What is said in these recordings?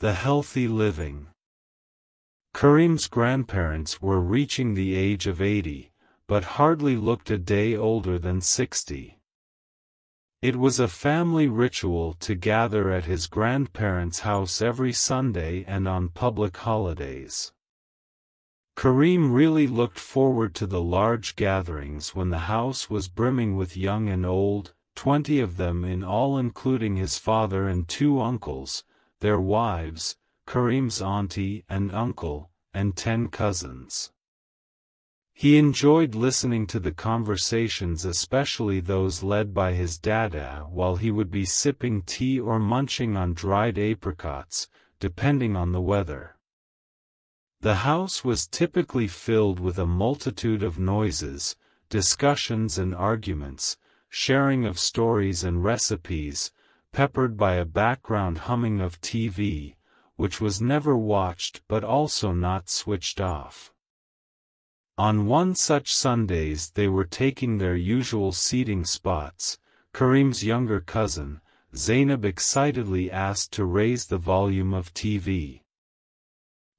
The Healthy Living Karim's grandparents were reaching the age of 80, but hardly looked a day older than 60. It was a family ritual to gather at his grandparents' house every Sunday and on public holidays. Karim really looked forward to the large gatherings when the house was brimming with young and old, twenty of them in all including his father and two uncles, their wives, Karim's auntie and uncle, and ten cousins. He enjoyed listening to the conversations especially those led by his dada while he would be sipping tea or munching on dried apricots, depending on the weather. The house was typically filled with a multitude of noises, discussions and arguments, sharing of stories and recipes, peppered by a background humming of TV, which was never watched but also not switched off. On one such Sundays they were taking their usual seating spots, Karim's younger cousin, Zainab excitedly asked to raise the volume of TV.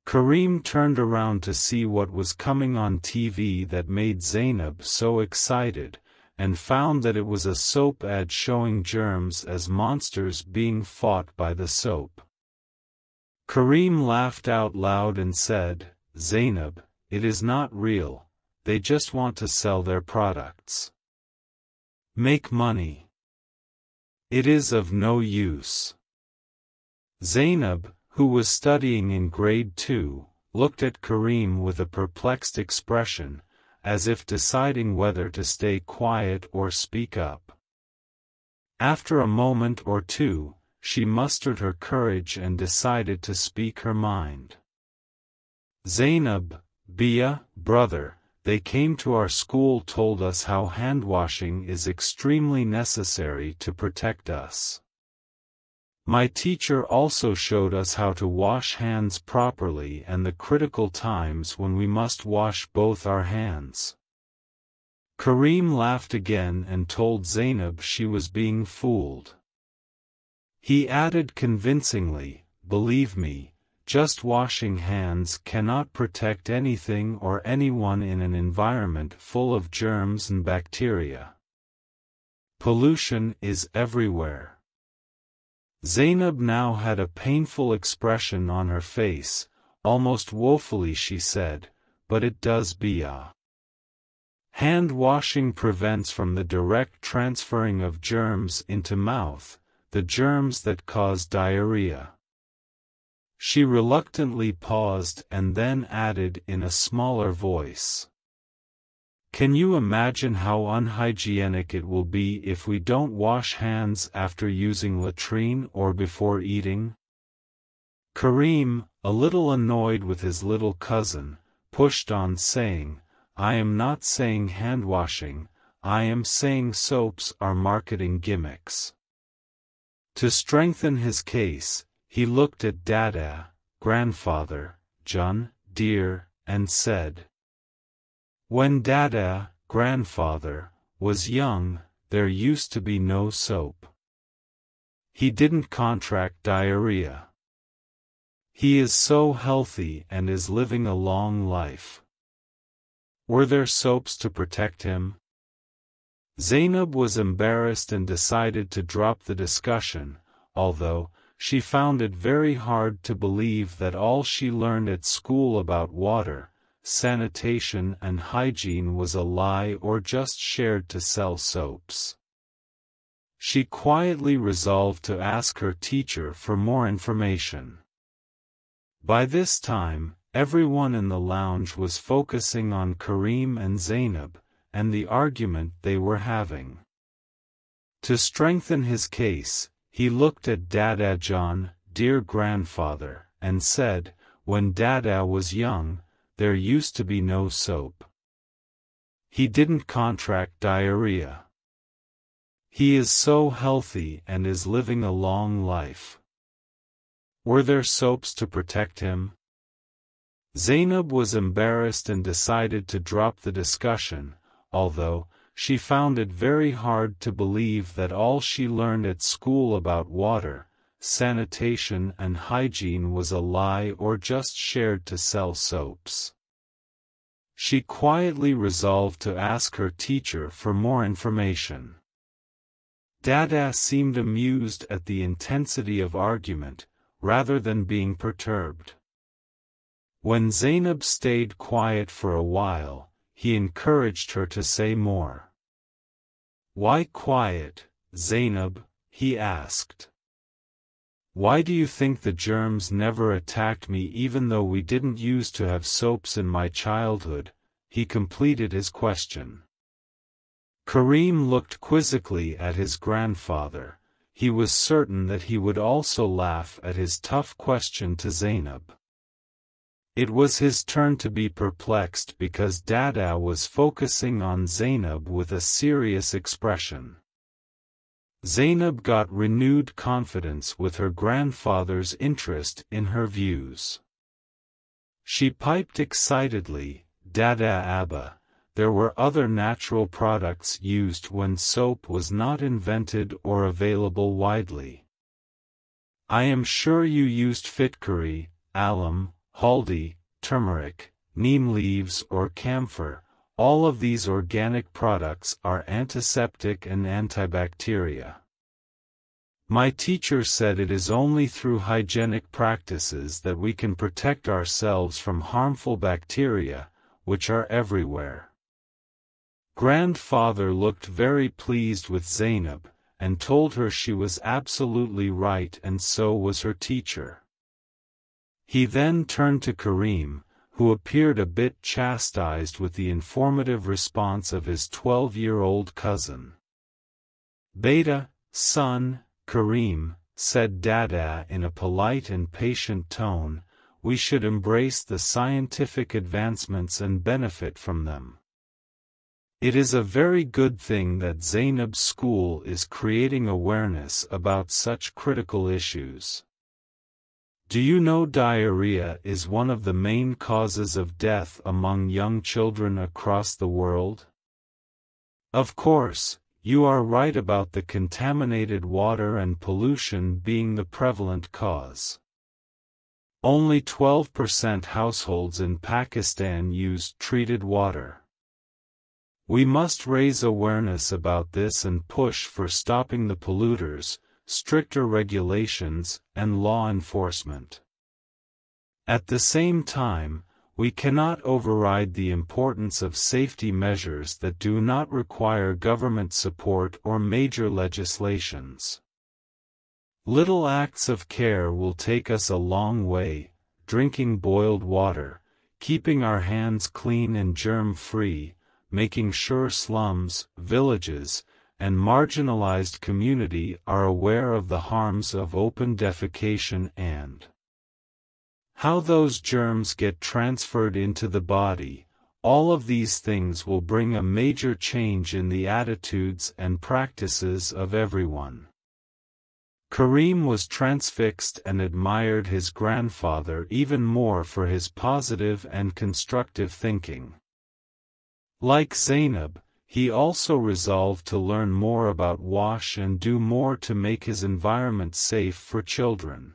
Karim turned around to see what was coming on TV that made Zainab so excited, and found that it was a soap ad showing germs as monsters being fought by the soap. Karim laughed out loud and said, Zainab, it is not real, they just want to sell their products. Make money. It is of no use. Zainab, who was studying in grade 2, looked at Karim with a perplexed expression, as if deciding whether to stay quiet or speak up. After a moment or two, she mustered her courage and decided to speak her mind. Zainab, Bia, brother, they came to our school told us how handwashing is extremely necessary to protect us. My teacher also showed us how to wash hands properly and the critical times when we must wash both our hands. Karim laughed again and told Zainab she was being fooled. He added convincingly, believe me, just washing hands cannot protect anything or anyone in an environment full of germs and bacteria. Pollution is everywhere. Zainab now had a painful expression on her face, almost woefully she said, but it does be a. Hand washing prevents from the direct transferring of germs into mouth, the germs that cause diarrhea. She reluctantly paused and then added in a smaller voice. Can you imagine how unhygienic it will be if we don't wash hands after using latrine or before eating? Karim, a little annoyed with his little cousin, pushed on saying, I am not saying hand washing, I am saying soaps are marketing gimmicks. To strengthen his case, he looked at Dada, grandfather, Jaan, dear, and said, when Dada, grandfather, was young, there used to be no soap. He didn't contract diarrhea. He is so healthy and is living a long life. Were there soaps to protect him? Zainab was embarrassed and decided to drop the discussion, although, she found it very hard to believe that all she learned at school about water, sanitation and hygiene was a lie or just shared to sell soaps. She quietly resolved to ask her teacher for more information. By this time, everyone in the lounge was focusing on Karim and Zainab, and the argument they were having. To strengthen his case, he looked at Dada Jaan, dear grandfather, and said, when Dada was young, there used to be no soap. He didn't contract diarrhea. He is so healthy and is living a long life. Were there soaps to protect him? Zainab was embarrassed and decided to drop the discussion, although, she found it very hard to believe that all she learned at school about water, sanitation and hygiene was a lie or just shared to sell soaps. She quietly resolved to ask her teacher for more information. Dada seemed amused at the intensity of argument, rather than being perturbed. When Zainab stayed quiet for a while, he encouraged her to say more. Why quiet, Zainab? he asked. Why do you think the germs never attacked me even though we didn't use to have soaps in my childhood? He completed his question. Karim looked quizzically at his grandfather. He was certain that he would also laugh at his tough question to Zainab. It was his turn to be perplexed because Dada was focusing on Zainab with a serious expression. Zainab got renewed confidence with her grandfather's interest in her views. She piped excitedly, Dada Abba, there were other natural products used when soap was not invented or available widely. I am sure you used fitkari, alum, haldi, turmeric, neem leaves or camphor, all of these organic products are antiseptic and antibacteria. My teacher said it is only through hygienic practices that we can protect ourselves from harmful bacteria, which are everywhere. Grandfather looked very pleased with Zainab, and told her she was absolutely right and so was her teacher. He then turned to Karim, who appeared a bit chastised with the informative response of his twelve-year-old cousin. Beta, son, Karim, said Dada in a polite and patient tone, we should embrace the scientific advancements and benefit from them. It is a very good thing that Zainab's school is creating awareness about such critical issues. Do you know diarrhea is one of the main causes of death among young children across the world? Of course, you are right about the contaminated water and pollution being the prevalent cause. Only 12% households in Pakistan use treated water. We must raise awareness about this and push for stopping the polluters, stricter regulations, and law enforcement. At the same time, we cannot override the importance of safety measures that do not require government support or major legislations. Little acts of care will take us a long way, drinking boiled water, keeping our hands clean and germ-free, making sure slums, villages, and marginalized community are aware of the harms of open defecation and how those germs get transferred into the body, all of these things will bring a major change in the attitudes and practices of everyone. Karim was transfixed and admired his grandfather even more for his positive and constructive thinking. Like Zainab, he also resolved to learn more about WASH and do more to make his environment safe for children.